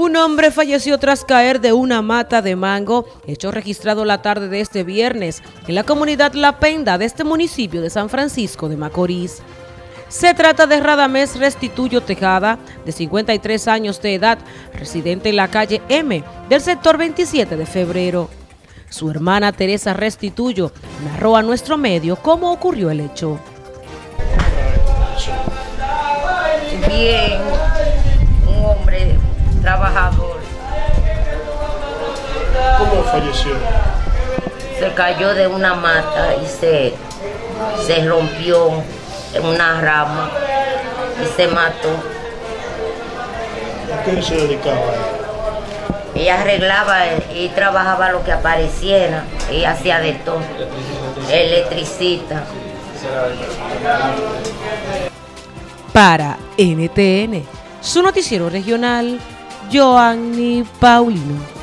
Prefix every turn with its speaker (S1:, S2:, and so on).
S1: Un hombre falleció tras caer de una mata de mango, hecho registrado la tarde de este viernes en la comunidad La Penda de este municipio de San Francisco de Macorís. Se trata de Radamés Restituyo Tejada, de 53 años de edad, residente en la calle M del sector 27 de febrero. Su hermana Teresa Restituyo narró a nuestro medio cómo ocurrió el hecho.
S2: Falleció?
S3: Se cayó de una mata y se, se rompió en una rama y se mató.
S2: ¿A qué se dedicaba?
S3: Ella arreglaba y trabajaba lo que apareciera. y hacía de todo. Electricista.
S1: Para NTN, su noticiero regional, Joanny Paulino.